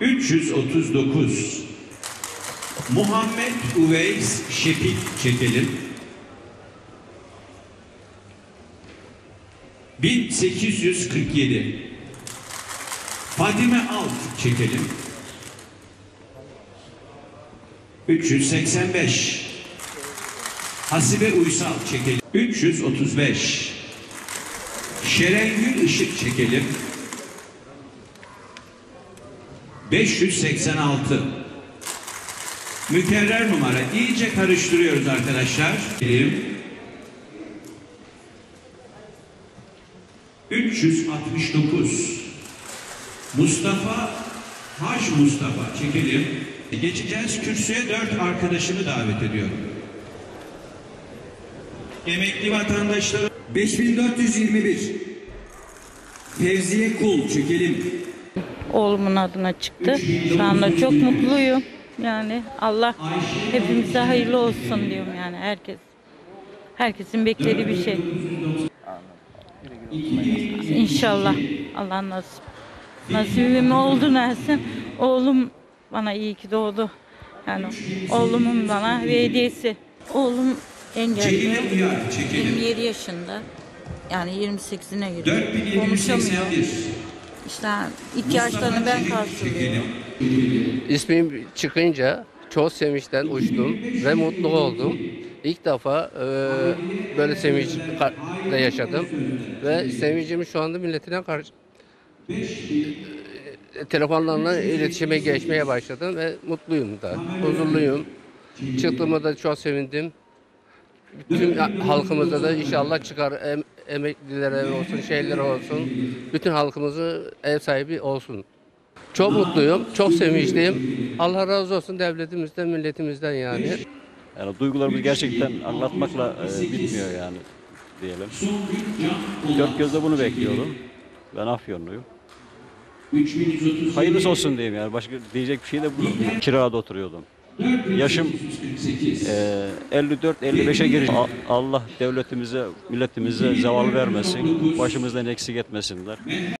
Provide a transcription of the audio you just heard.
339 Muhammed Uveys Şepik çekelim. 1847 Fadime Alt çekelim. 385 Hasibe Uysal çekelim. 335 Şerengül Işık çekelim. 586 Mükerrer numara iyice karıştırıyoruz arkadaşlar. Birim. 369 Mustafa Haş Mustafa çekelim. Geçeceğiz kürsüye dört arkadaşımı davet ediyorum. Emekli vatandaşları 5421 Fevziye Kul çekelim. Oğlumun adına çıktı. Şu anda çok mutluyum. Yani Allah hepimize hayırlı olsun diyorum yani herkes. Herkesin beklediği bir şey. İnşallah Allah nasip. Nasibim oldu Nelsin. Oğlum bana iyi ki doğdu. Yani oğlumun bana bir hediyesi. Oğlum engelli. Celile Uyar çekelim. 27 yaşında. Yani 28'ine giriyor. Konuşamıyor. 4781 İşte ihtiyaçlarını ben karşılıyorum. İsmim çıkınca çok sevinçten uçtum ve mutlu oldum. İlk defa e, böyle sevinçle yaşadım ve sevincimi şu anda milletine karşı e, telefonlarla iletişime geçmeye başladım ve mutluyum da, huzurluyum. Çıktığıma da çok sevindim. Bütün halkımıza da inşallah çıkar em, emeklilere olsun, şeylere olsun. Bütün halkımızı ev sahibi olsun. Çok mutluyum, çok sevinçliyim. Allah razı olsun devletimizden, milletimizden yani. Yani duygularımız gerçekten anlatmakla e, bitmiyor yani diyelim. Dört gözle bunu bekliyorum. Ben Afyonluyum. 3130 Hayırlısı olsun diyeyim yani. Başka diyecek bir şey de bu. Kirada oturuyordum. Yaşım e, 54-55'e giriş. A- Allah devletimize, milletimize zeval vermesin. Başımızdan eksik etmesinler.